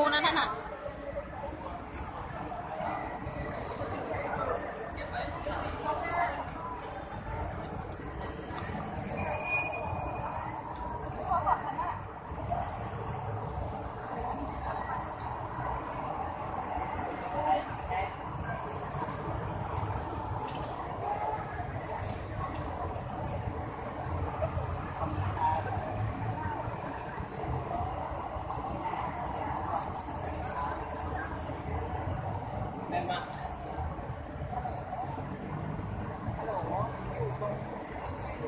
ขอ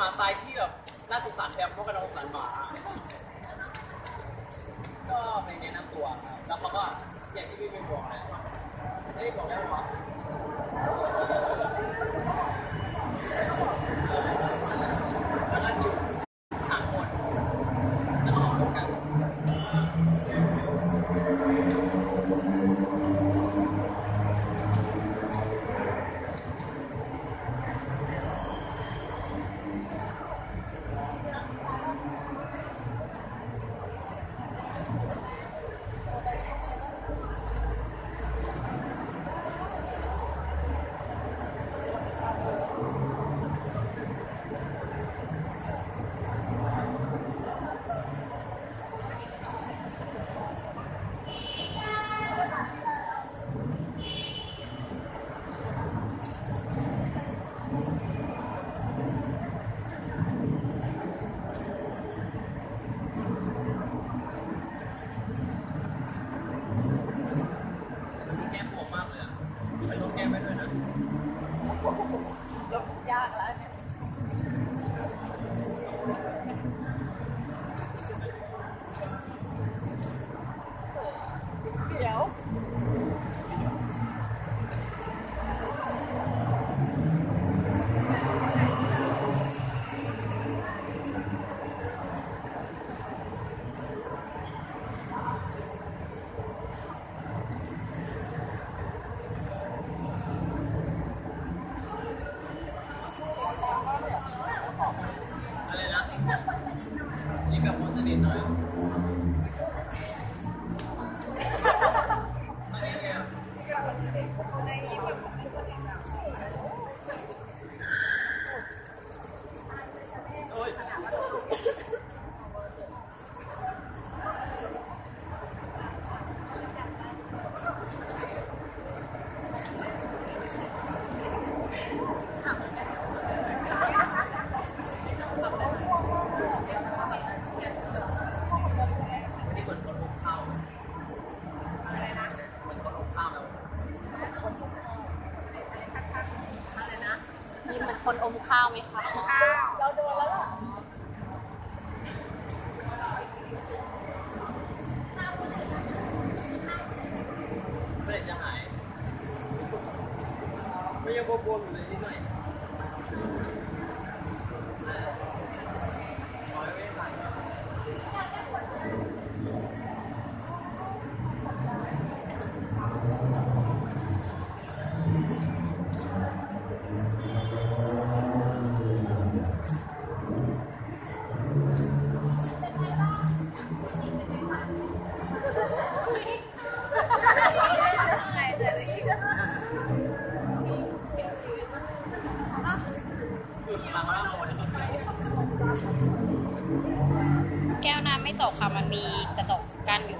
หมาตายที่แบบน่าสงสารแทนพวกกระดองสันหมา ก็ไปแนะนำตัวครับ แล้วเขาก็อย่างที่พี่ไปบอกแหละเฮ้ยบอกแล้วหรอ นี่เหมือนคนหุบข้าวอะไรนะเหมือนคนหุบข้าวแล้วบีมเป็นคนอมข้าวไหมคะข้าว แก้วน้ำไม่ตกค่ะ มันมีกระจกกั้นอยู่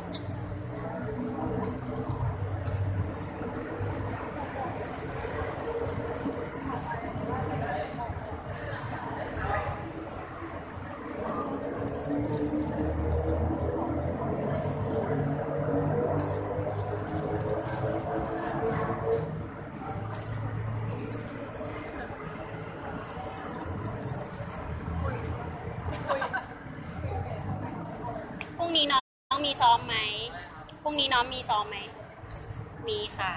ซ้อมไหมพรุ่งนี้น้องมีซ้อมไหมมีค่ะ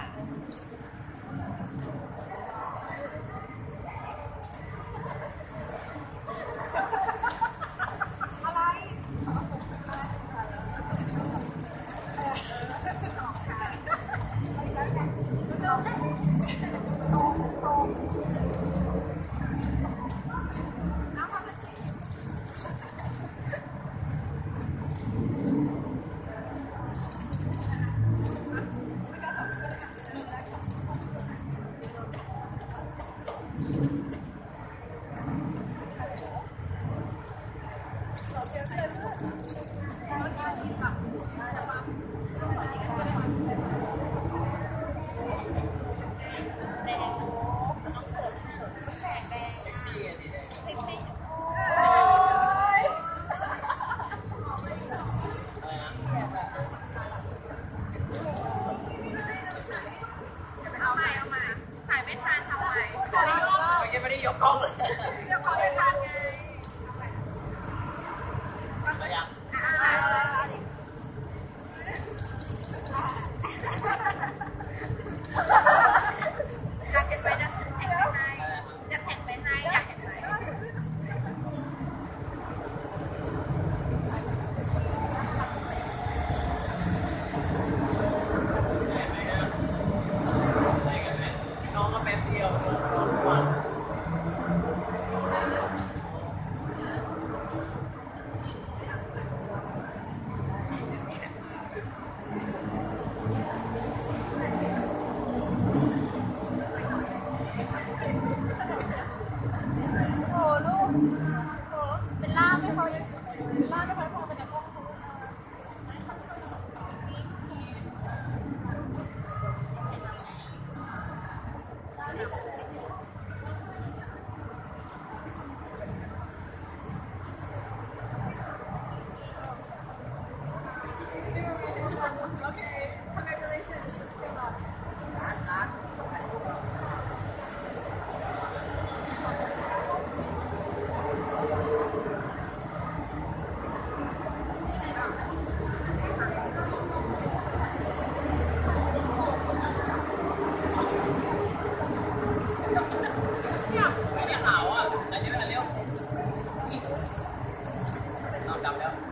下不了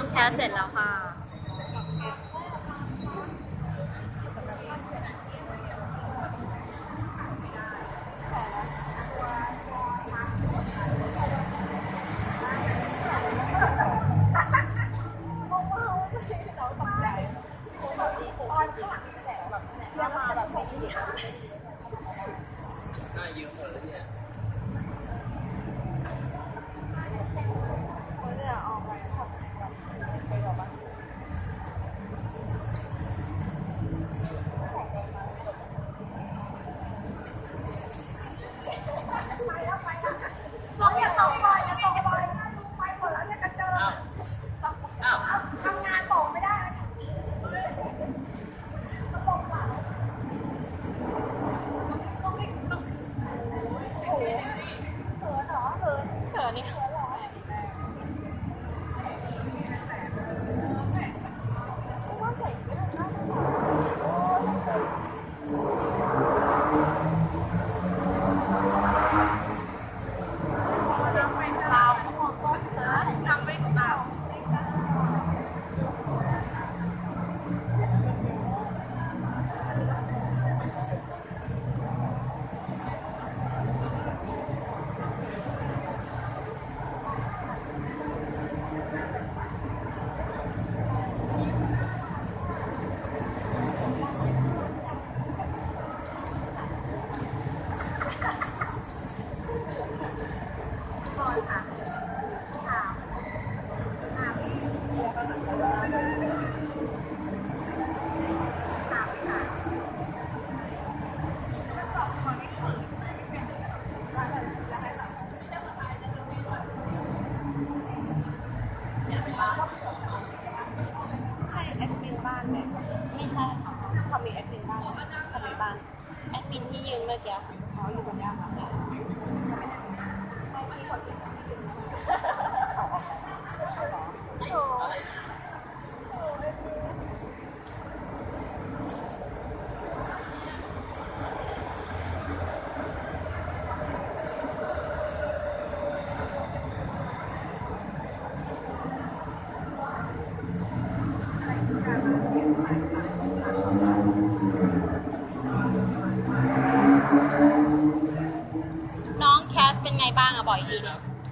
องแคสเสร็จแล้วค่ะเยอะหมดแล้วเนี่ย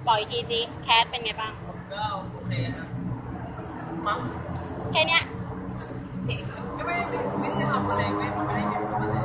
ปล่อยทีสิแคสเป็นไงบ้าง ก็โอเคครับมั้งแค่เนี้ย ก็ไม่ไม่ได้ทำอะไรไม่ไม่ได้เห็นอะไร